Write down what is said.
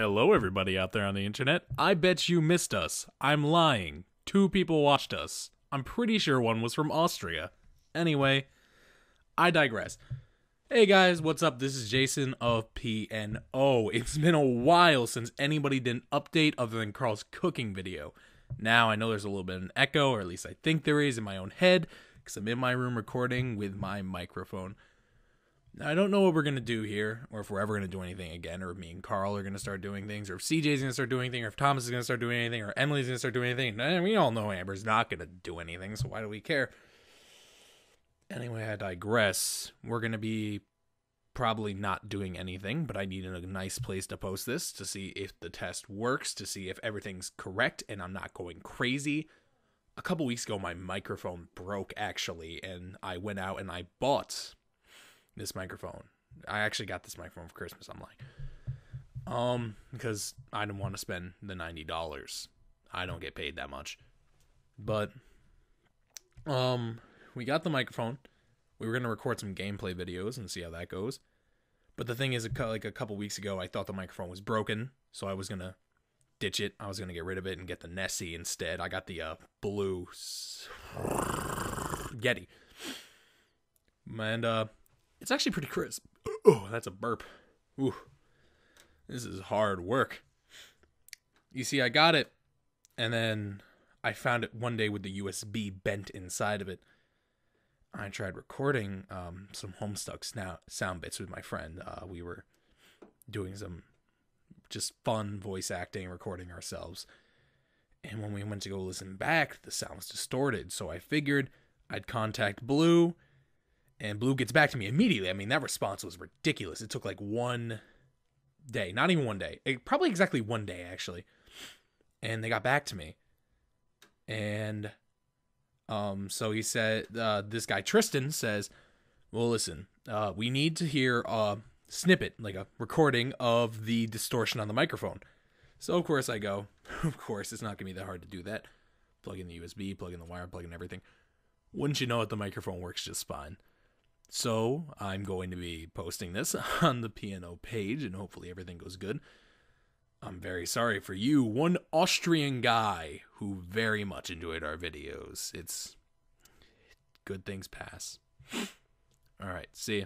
Hello, everybody out there on the internet. I bet you missed us. I'm lying. Two people watched us. I'm pretty sure one was from Austria. Anyway, I digress. Hey guys, what's up? This is Jason of PNO. It's been a while since anybody did an update other than Carl's cooking video. Now I know there's a little bit of an echo, or at least I think there is in my own head, because I'm in my room recording with my microphone. Now, I don't know what we're gonna do here, or if we're ever gonna do anything again, or if me and Carl are gonna start doing things, or if CJ's gonna start doing anything, or if Thomas is gonna start doing anything, or Emily's gonna start doing anything. And we all know Amber's not gonna do anything, so why do we care? Anyway, I digress. We're gonna be probably not doing anything, but I need a nice place to post this to see if the test works, to see if everything's correct and I'm not going crazy. A couple weeks ago, my microphone broke actually, and I went out and I bought this microphone. I actually got this microphone for Christmas. I'm like, um, because I didn't want to spend the ninety dollars. I don't get paid that much, but um, we got the microphone. We were gonna record some gameplay videos and see how that goes. But the thing is, like a couple weeks ago, I thought the microphone was broken, so I was gonna ditch it. I was gonna get rid of it and get the Nessie instead. I got the uh, blue Yeti, and uh, it's actually pretty crisp. Oh, that's a burp. Ooh, this is hard work. You see, I got it, and then I found it one day with the USB bent inside of it. I tried recording um, some Homestuck sound bits with my friend. Uh, we were doing some just fun voice acting, recording ourselves. And when we went to go listen back, the sound was distorted. So I figured I'd contact Blue, and Blue gets back to me immediately. I mean, that response was ridiculous. It took like one day, not even one day, it, probably exactly one day actually. And they got back to me. And um, so he said, uh, this guy Tristan says, "Well, listen, uh, we need to hear a snippet, like a recording of the distortion on the microphone." So of course I go, of course it's not gonna be that hard to do that. Plug in the USB, plug in the wire, plug in everything. Wouldn't you know it, the microphone works just fine. So I'm going to be posting this on the PNO page, and hopefully everything goes good. I'm very sorry for you, one Austrian guy who very much enjoyed our videos. It's good things pass. All right, see ya.